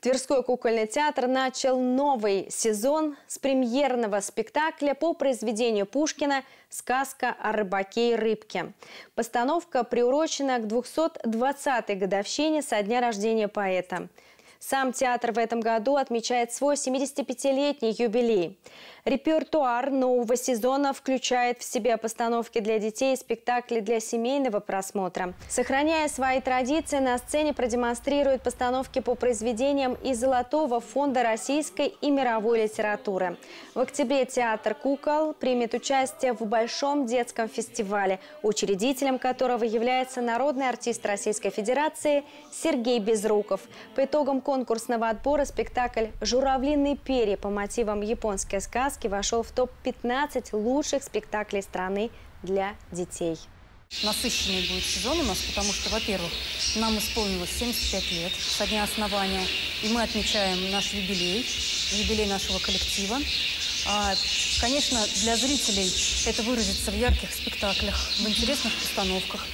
Тверской кукольный театр начал новый сезон с премьерного спектакля по произведению Пушкина «Сказка о рыбаке и рыбке». Постановка приурочена к 220-й годовщине со дня рождения поэта. Сам театр в этом году отмечает свой 75-летний юбилей. Репертуар нового сезона включает в себя постановки для детей и спектакли для семейного просмотра. Сохраняя свои традиции, на сцене продемонстрируют постановки по произведениям из Золотого фонда российской и мировой литературы. В октябре театр «Кукол» примет участие в Большом детском фестивале, учредителем которого является народный артист Российской Федерации Сергей Безруков. По итогам конкурсного отбора спектакль «Журавлиные перья» по мотивам японской сказки вошел в топ-15 лучших спектаклей страны для детей. Насыщенный будет сезон у нас, потому что, во-первых, нам исполнилось 75 лет со дня основания, и мы отмечаем наш юбилей, юбилей нашего коллектива. А, конечно, для зрителей это выразится в ярких спектаклях, в интересных постановках.